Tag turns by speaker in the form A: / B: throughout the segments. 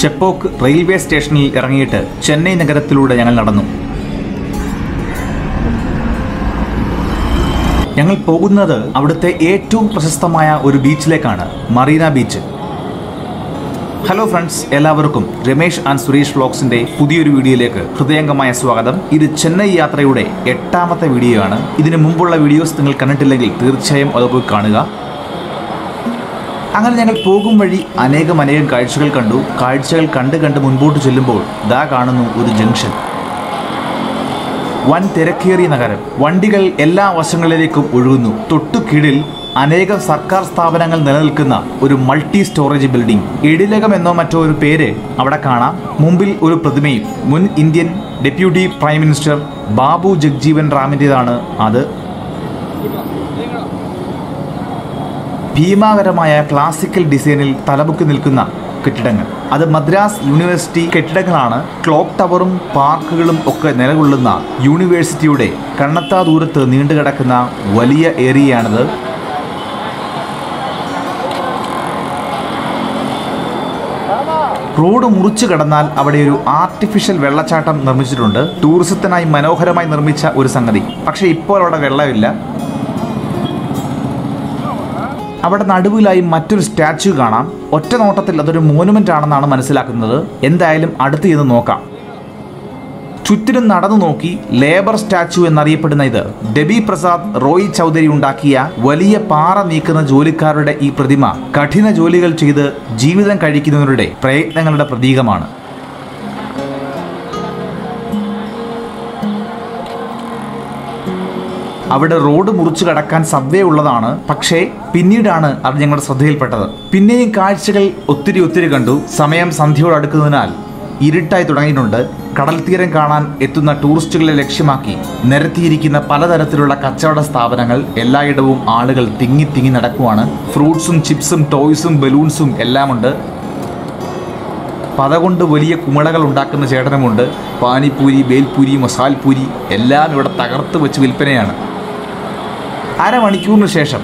A: Chepauk railway സ്റ്റേഷനിൽ ഇറങ്ങിയിട്ട് ചെന്നൈ നഗരത്തിലൂടെ ഞങ്ങൾ നടന്നു. ഞങ്ങൾ പോകുന്നത് അവിടുത്തെ ഏറ്റവും പ്രശസ്തമായ ഒരു ബീച്ചിലേക്കാണ് മറീന ബീച്ച്. ഹലോ ഫ്രണ്ട്സ് എല്ലാവർക്കും രമേഷ് ആൻഡ് സുരേഷ് വ്ളോഗ്സിന്റെ പുതിയൊരു വീഡിയോയിലേക്ക് ഹൃദയംഗമായ സ്വാഗതം. ഇത് ചെന്നൈ യാത്രയുടെ എട്ടാമത്തെ വീഡിയോ ആണ് ഇതിനു മുമ്പുള്ള വീഡിയോസ് നിങ്ങൾ കണ്ടിട്ടില്ലെങ്കിൽ തീർച്ചയായും അത് പോയി കാണുക. അങ്ങനെ ഞങ്ങൾ പോകും വഴി അനേകം അനേകം കാഴ്ചകൾ കണ്ടു. കാഴ്ചകൾ കണ്ട് കണ്ട് മുൻപോട്ട് ചെല്ലുമ്പോൾ ദാ കാണുന്നു ഒരു ജംഗ്ഷൻ. വൻ തിരക്കേറിയ നഗരം. വണ്ടികൾ എല്ലാ വശങ്ങളിലേക്കും ഒഴുകുന്നു. തൊട്ടു കീഴിൽ അനേകം സർക്കാർ സ്ഥാപനങ്ങൾ നിലനിൽക്കുന്ന ഒരു മൾട്ടി സ്റ്റോറേജ് ബിൽഡിംഗ് ഇടിലകം എന്നോ മറ്റോ ഒരു പേര് അവിടെ കാണാം. മുമ്പിൽ ഒരു പ്രതിമയും മുൻ Indian deputy prime minister Babu Jagjivan റാമിന്റെതാണ് അത്. ഭീമാകരമായ ക്ലാസിക്കൽ ഡിസൈനിൽ തലമുക്കി നിൽക്കുന്ന കെട്ടിടങ്ങൾ. അത് മദ്രാസ് യൂണിവേഴ്സിറ്റി കെട്ടിടങ്ങളാണ്. ക്ലോക്ക് ടവറും പാർക്കുകളും ഒക്കെ നിലകൊള്ളുന്ന യൂണിവേഴ്സിറ്റിയുടെ കണ്ണത്താ ദൂരത്ത് നീണ്ടുകിടക്കുന്ന വലിയ ഏരിയയാണിത്. റോഡ് മുറിച്ചു കടന്നാൽ അവിടെ ഒരു ആർട്ടിഫിഷ്യൽ വെള്ളച്ചാട്ടം നിർമ്മിച്ചിട്ടുണ്ട്. ടൂറിസത്തിനായി മനോഹരമായി നിർമ്മിച്ച ഒരു സംഗതി. പക്ഷേ ഇപ്പോൾ അവിടെ വെള്ളമില്ല. അവിടെ നടുവിലായി മറ്റൊരു സ്റ്റാച്യു കാണാം. ഒറ്റ നോട്ടത്തിൽ അതൊരു മോനുമെന്റ് ആണെന്നാണ് മനസ്സിലാക്കുന്നത്. എന്തായാലും അടുത്ത് ചെന്ന് നോക്കാം. ചുറ്റിനും നടന്നു നോക്കി ലേബർ സ്റ്റാച്യു എന്നറിയപ്പെടുന്ന ഇത്. ഡെബി പ്രസാദ് റോയ് ചൗധരി ഉണ്ടാക്കിയ വലിയ പാറ നീക്കുന്ന ജോലിക്കാരുടെ ഈ പ്രതിമ കഠിന ജോലികൾ ചെയ്ത് ജീവിതം കഴിക്കുന്നവരുടെ പ്രയത്നങ്ങളുടെ പ്രതീകമാണ്. അവിടെ റോഡ് മുറിച്ചു കടക്കാൻ സബ്വേ ഉള്ളതാണ്. പക്ഷേ പിന്നീടാണ് അത് ഞങ്ങളുടെ ശ്രദ്ധയിൽപ്പെട്ടത്. പിന്നെയും കാഴ്ചകൾ ഒത്തിരി ഒത്തിരി കണ്ടു. സമയം സന്ധ്യയോട് അടുക്കുന്നതിനാൽ ഇരുട്ടായി തുടങ്ങിയിട്ടുണ്ട്. കടൽ തീരം കാണാൻ എത്തുന്ന ടൂറിസ്റ്റുകളെ ലക്ഷ്യമാക്കി നിരത്തിയിരിക്കുന്ന പലതരത്തിലുള്ള കച്ചവട സ്ഥാപനങ്ങൾ എല്ലായിടവും ആളുകൾ തിങ്ങി തിങ്ങി നടക്കുവാണ്. ഫ്രൂട്ട്സും ചിപ്സും ടോയ്സും ബലൂൺസും എല്ലാമുണ്ട്. പത കൊണ്ട് വലിയ കുമിളകൾ ഉണ്ടാക്കുന്ന ചേട്ടനുമുണ്ട്. പാനിപ്പൂരി ബേൽപൂരി മസാൽപൂരി എല്ലാം ഇവിടെ തകർത്ത് വെച്ച് വിൽപ്പനയാണ്. അരമണിക്കൂറിന് ശേഷം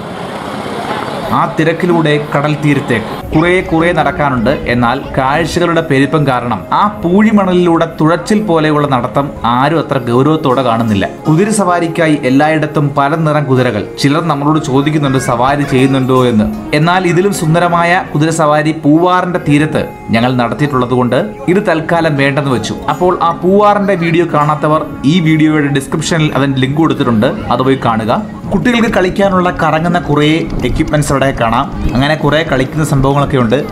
A: ആ തിരക്കിലൂടെ കടൽ തീരത്തേക്ക്. കുറേ കുറേ നടക്കാനുണ്ട്. എന്നാൽ കാഴ്ചകളുടെ പെരുപ്പം കാരണം ആ പൂഴിമണലിലൂടെ തുഴച്ചിൽ പോലെയുള്ള നടത്തം ആരും അത്ര ഗൗരവത്തോടെ കാണുന്നില്ല. കുതിര സവാരിക്കായി എല്ലായിടത്തും പല നിറം കുതിരകൾ. ചിലർ നമ്മളോട് ചോദിക്കുന്നുണ്ട് സവാരി ചെയ്യുന്നുണ്ടോ എന്ന്. എന്നാൽ ഇതിലും സുന്ദരമായ കുതിര സവാരി പൂവാറിന്റെ തീരത്ത് ഞങ്ങൾ നടത്തിയിട്ടുള്ളത് കൊണ്ട് ഇത് തൽക്കാലം വേണ്ടെന്ന് വെച്ചു. അപ്പോൾ ആ പൂവാറിന്റെ വീഡിയോ കാണാത്തവർ ഈ വീഡിയോയുടെ ഡിസ്ക്രിപ്ഷനിൽ അതിന്റെ ലിങ്ക് കൊടുത്തിട്ടുണ്ട്. അതുപോയി കാണുക. കുട്ടികൾക്ക് കളിക്കാനുള്ള കറങ്ങുന്ന കുറേ എക്യുപ്മെന്റ്സ് അവിടെ കാണാം. അങ്ങനെ കുറേ കളിക്കുന്ന സംഭവങ്ങളൊക്കെ ഉണ്ട്.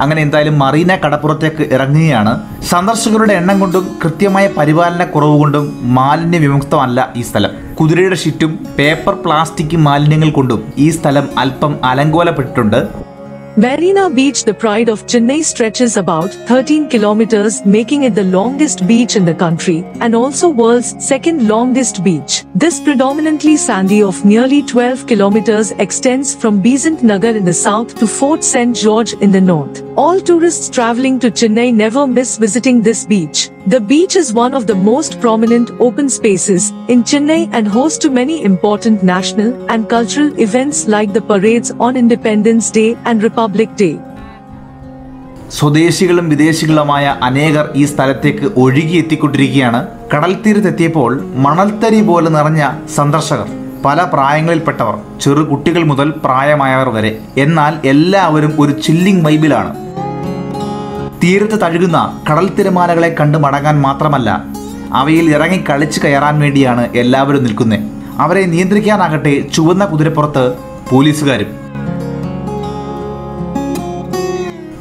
A: അങ്ങനെ എന്തായാലും മറീന കടപ്പുറത്തേക്ക് ഇറങ്ങുകയാണ്. സന്ദർശകരുടെ എണ്ണം കൊണ്ടും കൃത്യമായ പരിപാലന കുറവ് കൊണ്ടും മാലിന്യ വിമുക്തമല്ല ഈ സ്ഥലം. കുതിരയുടെ ഷിറ്റും പേപ്പർ പ്ലാസ്റ്റിക് മാലിന്യങ്ങൾ കൊണ്ടും ഈ സ്ഥലം അല്പം അലങ്കോലപ്പെട്ടിട്ടുണ്ട്.
B: Marina Beach, the pride of Chennai, stretches about 13 kilometers, making it the longest beach in the country and also world's second longest beach. This predominantly sandy of nearly 12 kilometers extends from Besant Nagar in the south to Fort St. George in the north. All tourists traveling to Chennai never miss visiting this beach. The beach is one of the most prominent open spaces in Chennai and hosts to many important national and cultural events like the parades on Independence Day and Republic Day.
A: സ്വദേശികളും വിദേശികളുമായ അനേകർ ഈ സ്ഥലത്തേക്ക് ഒഴുകി എത്തിക്കൊണ്ടിരിക്കുകയാണ് കടൽ തീരത്തെത്തിയപ്പോൾ മണൽത്തരി പോലെ നിറഞ്ഞ സന്ദർശകർ പല പ്രായങ്ങളിൽപ്പെട്ടവർ ചെറു കുട്ടികൾ മുതൽ പ്രായമായവർ വരെ എന്നാൽ എല്ലാവരും ഒരു ചില്ലിംഗ് വൈബിലാണ് തീരത്ത് തഴുകുന്ന കടൽ തിരമാലകളെ കണ്ടു മടങ്ങാൻ മാത്രമല്ല അവയിൽ ഇറങ്ങി കളിച്ചു കയറാൻ വേണ്ടിയാണ് എല്ലാവരും നിൽക്കുന്നത് അവരെ നിയന്ത്രിക്കാനാകട്ടെ ചുവന്ന കുതിരപ്പുറത്ത് പോലീസുകാരും.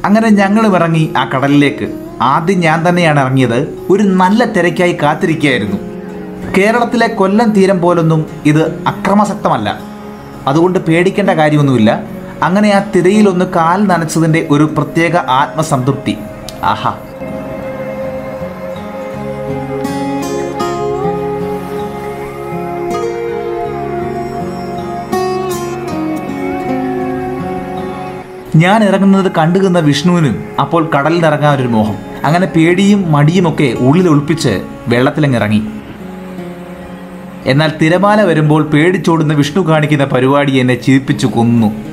A: അങ്ങനെ ഞങ്ങളും ഇറങ്ങി ആ കടലിലേക്ക്. ആദ്യം ഞാൻ തന്നെയാണ് ഇറങ്ങിയത്. ഒരു നല്ല തിരക്കായി കാത്തിരിക്കുകയായിരുന്നു. കേരളത്തിലെ കൊല്ലം തീരം പോലൊന്നും ഇത് അക്രമസക്തമല്ല. അതുകൊണ്ട് പേടിക്കേണ്ട കാര്യമൊന്നുമില്ല. അങ്ങനെ ആ തിരയിലൊന്ന് കാൽ നനച്ചതിന്റെ ഒരു പ്രത്യേക ആത്മസംതൃപ്തി. ആഹാ. ഞാൻ ഇറങ്ങുന്നത് കണ്ടുകുന്ന വിഷ്ണുവിനും അപ്പോൾ കടലിൽ ഇറങ്ങാൻ ഒരു മോഹം. അങ്ങനെ പേടിയും മടിയുമൊക്കെ ഉള്ളിൽ ഒളിപ്പിച്ച് വെള്ളത്തിലങ്ങിറങ്ങി. എന്നാൽ തിരമാല വരുമ്പോൾ പേടിച്ചോടുന്ന വിഷ്ണു കാണിക്കുന്ന പരിപാടി എന്നെ ചിരിപ്പിച്ചു കൊന്നു.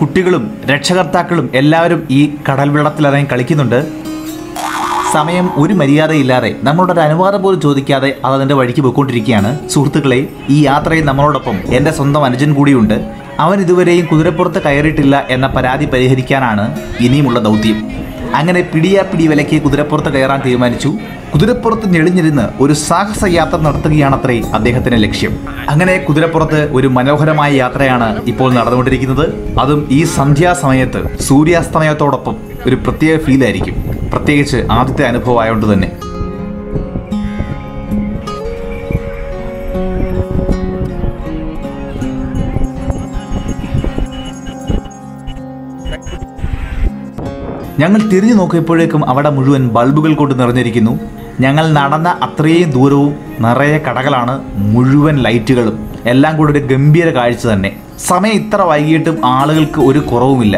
A: കുട്ടികളും രക്ഷകർത്താക്കളും എല്ലാവരും ഈ കടൽ വെള്ളത്തിലിറങ്ങി കളിക്കുന്നുണ്ട്. സമയം ഒരു മര്യാദയില്ലാതെ നമ്മളുടെ ഒരു അനുവാദം പോലും ചോദിക്കാതെ അത് അതിന്റെ വഴിക്ക് പോയിക്കൊണ്ടിരിക്കുകയാണ്. സുഹൃത്തുക്കളെ ഈ യാത്രയിൽ നമ്മളോടൊപ്പം എന്റെ സ്വന്തം അനുജൻ കൂടിയുണ്ട്. അവൻ ഇതുവരെയും കുതിരപ്പുറത്ത് കയറിയിട്ടില്ല എന്ന പരാതി പരിഹരിക്കാനാണ് ഇനിയുമുള്ള ദൗത്യം. അങ്ങനെ പിടിയാ പിടി വിലയ്ക്ക് കുതിരപ്പുറത്ത് കയറാൻ തീരുമാനിച്ചു. കുതിരപ്പുറത്ത് ഞെളിഞ്ഞിരുന്ന് ഒരു സാഹസ യാത്ര നടത്തുകയാണത്രേ അദ്ദേഹത്തിന്റെ ലക്ഷ്യം. അങ്ങനെ കുതിരപ്പുറത്ത് ഒരു മനോഹരമായ യാത്രയാണ് ഇപ്പോൾ നടന്നുകൊണ്ടിരിക്കുന്നത്. അതും ഈ സന്ധ്യാസമയത്ത് സൂര്യാസ്തമയത്തോടൊപ്പം ഒരു പ്രത്യേക ഫീൽ ആയിരിക്കും. പ്രത്യേകിച്ച് ആദ്യത്തെ അനുഭവം ആയതുകൊണ്ട് തന്നെ. ഞങ്ങൾ തിരിഞ്ഞു നോക്കിയപ്പോഴേക്കും അവിടെ മുഴുവൻ ബൾബുകൾ കൊണ്ട് നിറഞ്ഞിരിക്കുന്നു. ഞങ്ങൾ നടന്ന അത്രയും ദൂരവും നിറയെ കടകളാണ് മുഴുവൻ ലൈറ്റുകളും. എല്ലാം കൂടെ ഒരു ഗംഭീര കാഴ്ച തന്നെ. സമയം ഇത്ര വൈകിട്ടും ആളുകൾക്ക് ഒരു കുറവുമില്ല.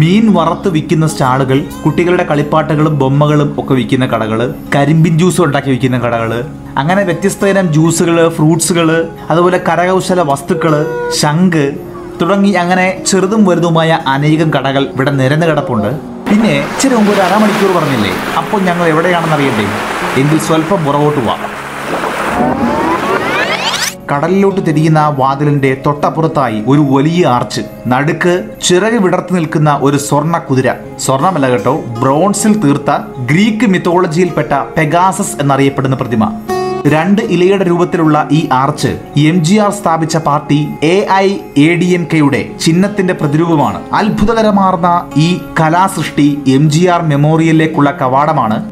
A: മീൻ വറുത്ത് വിൽക്കുന്ന സ്റ്റാളുകൾ കുട്ടികളുടെ കളിപ്പാട്ടുകളും ബൊമ്മകളും ഒക്കെ വിൽക്കുന്ന കടകൾ കരിമ്പിൻ ജ്യൂസ് ഉണ്ടാക്കി വിൽക്കുന്ന കടകൾ അങ്ങനെ വ്യത്യസ്ത ഇനം ജ്യൂസുകൾ ഫ്രൂട്ട്സുകൾ അതുപോലെ കരകൗശല വസ്തുക്കൾ ശംഖ് തുടങ്ങി അങ്ങനെ ചെറുതും വലുതുമായ അനേകം കടകൾ ഇവിടെ നിരന്ന് കിടപ്പുണ്ട്. പിന്നെ ഇച്ചിരി മുമ്പ് ഒരു അരമണിക്കൂർ പറഞ്ഞില്ലേ? അപ്പോൾ ഞങ്ങൾ എവിടെയാണെന്ന് അറിയണ്ടേ? എങ്കിൽ സ്വല്പം പുറകോട്ട് പോവാം. കടലിലോട്ട് തിരിയുന്ന വാതിലിന്റെ തൊട്ടപ്പുറത്തായി ഒരു വലിയ ആർച്ച്. നടുക്ക് ചിറക് വിടർത്തി നിൽക്കുന്ന ഒരു സ്വർണ കുതിര. സ്വർണമല്ല കേട്ടോ ബ്രോൺസിൽ തീർത്ത ഗ്രീക്ക് മിത്തോളജിയിൽപ്പെട്ട പെഗാസസ് എന്നറിയപ്പെടുന്ന പ്രതിമ. രണ്ട് ഇലയുടെ രൂപത്തിലുള്ള ഈ ആർച്ച് എം ജി ആർ സ്ഥാപിച്ച party A I A D M കെയുടെ ചിഹ്നത്തിന്റെ പ്രതിരൂപമാണ്. അത്ഭുതകരമാർന്ന ഈ കലാസൃഷ്ടി എം ജി ആർ മെമ്മോറിയലിലേക്കുള്ള കവാടമാണ്.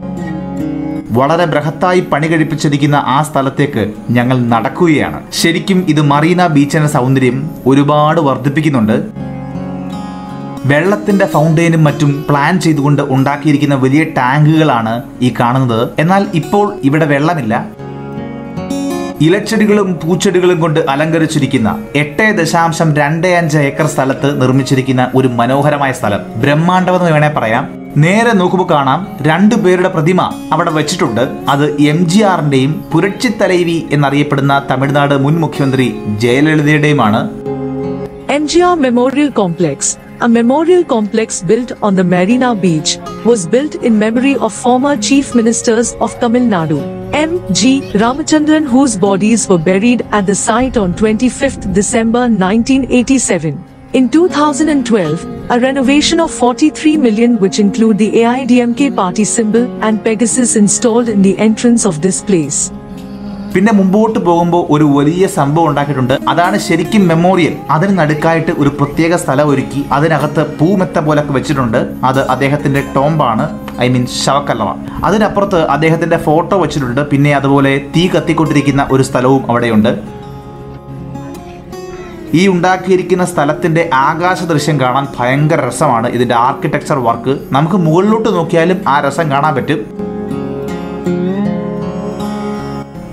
A: വളരെ ബൃഹത്തായി പണി കഴിപ്പിച്ചിരിക്കുന്ന ആ സ്ഥലത്തേക്ക് ഞങ്ങൾ നടക്കുകയാണ്. ശരിക്കും ഇത് മറീന ബീച്ചിന്റെ സൗന്ദര്യം ഒരുപാട് വർദ്ധിപ്പിക്കുന്നുണ്ട്. വെള്ളത്തിന്റെ ഫൗണ്ടെയിനും മറ്റും പ്ലാൻ ചെയ്തുകൊണ്ട് ഉണ്ടാക്കിയിരിക്കുന്ന വലിയ ടാങ്കുകളാണ് ഈ കാണുന്നത്. എന്നാൽ ഇപ്പോൾ ഇവിടെ വെള്ളമില്ല. ഇലച്ചെടികളും പൂച്ചെടികളും കൊണ്ട് അലങ്കരിച്ചിരിക്കുന്ന എട്ട് ദശാംശം രണ്ട് അഞ്ച് ഏക്കർ സ്ഥലത്ത് നിർമ്മിച്ചിരിക്കുന്ന ഒരു മനോഹരമായ സ്ഥലം. ബ്രഹ്മാണ്ഡമെന്ന് വേണേ പറയാം. നേരെ നോക്കുമ്പോൾ കാണാം രണ്ടു പേരുടെ പ്രതിമ അവിടെ വെച്ചിട്ടുണ്ട്. അത് എം ജി ആറിന്റെയും പുരക്ഷി തലൈവി എന്നറിയപ്പെടുന്ന തമിഴ്നാട് മുൻ മുഖ്യമന്ത്രി ജയലളിതയുടെയുമാണ്.
B: M G R memorial complex. A memorial complex built on the Marina Beach, was built in memory of former chief ministers of Tamil Nadu. M. G. Ramachandran, whose bodies were buried at the site on 25th December 1987. In 2012, a renovation of 43 million which include the AIDMK party symbol and Pegasus installed in the entrance of this place.
A: പിന്നെ മുമ്പോട്ട് പോകുമ്പോൾ ഒരു വലിയ സംഭവം ഉണ്ടാക്കിയിട്ടുണ്ട്. അതാണ് ശരിക്കും memorial. അതിന് നടുക്കായിട്ട് ഒരു പ്രത്യേക സ്ഥലം ഒരുക്കി അതിനകത്ത് പൂമെത്ത പോലൊക്കെ വെച്ചിട്ടുണ്ട്. അത് അദ്ദേഹത്തിന്റെ ടോംബാണ് ഐ മീൻ ശവക്കല്ലറ. അതിനപ്പുറത്ത് അദ്ദേഹത്തിന്റെ ഫോട്ടോ വെച്ചിട്ടുണ്ട്. പിന്നെ അതുപോലെ തീ കത്തിക്കൊണ്ടിരിക്കുന്ന ഒരു സ്ഥലവും അവിടെയുണ്ട്. ഈ ഉണ്ടാക്കിയിരിക്കുന്ന സ്ഥലത്തിന്റെ ആകാശ ദൃശ്യം കാണാൻ ഭയങ്കര രസമാണ്. ഇതിന്റെ ആർക്കിടെക്ചർ വർക്ക് നമുക്ക് മുകളിലോട്ട് നോക്കിയാലും ആ രസം കാണാൻ പറ്റും.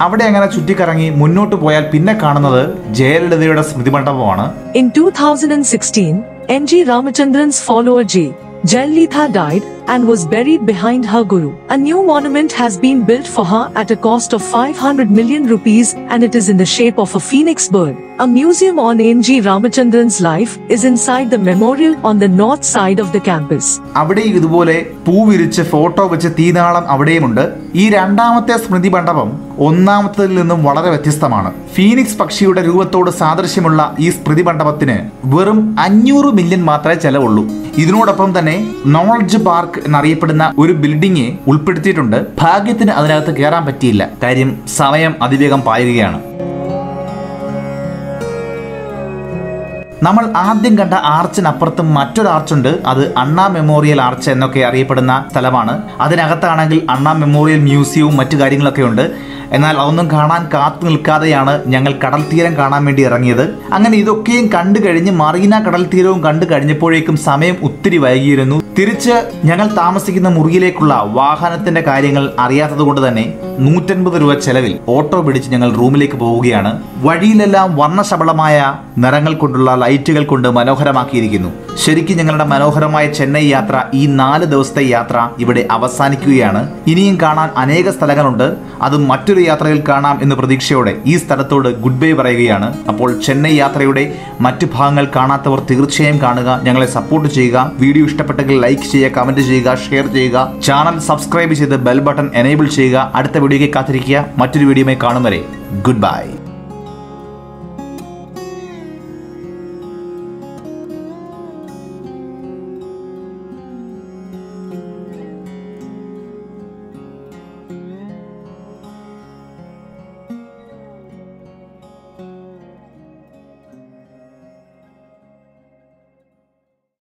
A: അവിടെ അങ്ങനെ ചുറ്റിക്കറങ്ങി മുന്നോട്ട് പോയാൽ പിന്നെ കാണുന്നത് ജയലളിതയുടെ സ്മൃതി മണ്ഡപമാണ്
B: In 2016, NG Ramachandran's follower J. Jayalalitha died and was buried behind her guru. A new monument has been built for her at a cost of 500 million rupees and it is in the shape of a phoenix bird. A museum on NG Ramachandran's life is inside the memorial on the north side of the campus.
A: അവിടെയും ഇതുപോലെ photo വെച്ച് ഈ രണ്ടാമത്തെ സ്മൃതി മണ്ഡപം ഒന്നാമത്തതിൽ നിന്നും വളരെ വ്യത്യസ്തമാണ് Phoenix പക്ഷിയുടെ രൂപത്തോട് സാദൃശ്യമുള്ള ഈ സ്മൃതി മണ്ഡപത്തിന് വെറും അഞ്ഞൂറ് മില്യൺ മാത്രമേ ചെലവുള്ളൂ ഇതിനോടൊപ്പം തന്നെ നോളജ് പാർക്ക് എന്നറിയപ്പെടുന്ന ഒരു ബിൽഡിംഗ് ഉൾപ്പെടുത്തിയിട്ടുണ്ട്. ഭാഗ്യത്തിന് അതിനകത്ത് കയറാൻ പറ്റിയില്ല. കാര്യം സമയം അതിവേഗം പായുകയാണ്. നമ്മൾ ആദ്യം കണ്ട ആർച്ചിനപ്പുറത്തും മറ്റൊരു ആർച്ചുണ്ട്. അത് അണ്ണാ മെമ്മോറിയൽ ആർച്ച് എന്നൊക്കെ അറിയപ്പെടുന്ന സ്ഥലമാണ്. അതിനകത്താണെങ്കിൽ അണ്ണാ മെമ്മോറിയൽ മ്യൂസിയവും മറ്റു കാര്യങ്ങളൊക്കെ ഉണ്ട്. എന്നാൽ അതൊന്നും കാണാൻ കാത്തു നിൽക്കാതെയാണ് ഞങ്ങൾ കടൽ തീരം കാണാൻ വേണ്ടി ഇറങ്ങിയത്. അങ്ങനെ ഇതൊക്കെയും കണ്ടു കഴിഞ്ഞ് മറീന കടൽ തീരവും കണ്ടു കഴിഞ്ഞപ്പോഴേക്കും സമയം ഒത്തിരി വൈകിയിരുന്നു. തിരിച്ച് ഞങ്ങൾ താമസിക്കുന്ന മുറിയിലേക്കുള്ള വാഹനത്തിന്റെ കാര്യങ്ങൾ അറിയാത്തത് കൊണ്ട് തന്നെ നൂറ്റൻപത് രൂപ ചെലവിൽ ഓട്ടോ പിടിച്ച് ഞങ്ങൾ റൂമിലേക്ക് പോവുകയാണ്. വഴിയിലെല്ലാം വർണശബളമായ നിറങ്ങൾ കൊണ്ടുള്ള ലൈറ്റുകൾ കൊണ്ട് മനോഹരമാക്കിയിരിക്കുന്നു. ശരിക്കും ഞങ്ങളുടെ മനോഹരമായ ചെന്നൈ യാത്ര ഈ നാല് ദിവസത്തെ യാത്ര ഇവിടെ അവസാനിക്കുകയാണ്. ഇനിയും കാണാൻ അനേക സ്ഥലങ്ങളുണ്ട്. അത് മറ്റൊരു യാത്രയിൽ കാണാം എന്ന പ്രതീക്ഷയോടെ ഈ സ്ഥലത്തോട് ഗുഡ് ബൈ പറയുകയാണ്. അപ്പോൾ ചെന്നൈ യാത്രയുടെ മറ്റു ഭാഗങ്ങൾ കാണാത്തവർ തീർച്ചയായും കാണുക. ഞങ്ങളെ സപ്പോർട്ട് ചെയ്യുക. വീഡിയോ ഇഷ്ടപ്പെട്ടെങ്കിൽ ലൈക്ക് ചെയ്യുക കമന്റ് ചെയ്യുക ഷെയർ ചെയ്യുക. ചാനൽ സബ്സ്ക്രൈബ് ചെയ്ത് ബെൽ ബട്ടൺ എനേബിൾ ചെയ്യുക. അടുത്ത വീഡിയോയ്ക്ക് കാത്തിരിക്കുക. മറ്റൊരു വീഡിയോയുമായി കാണും വരെ. Good bye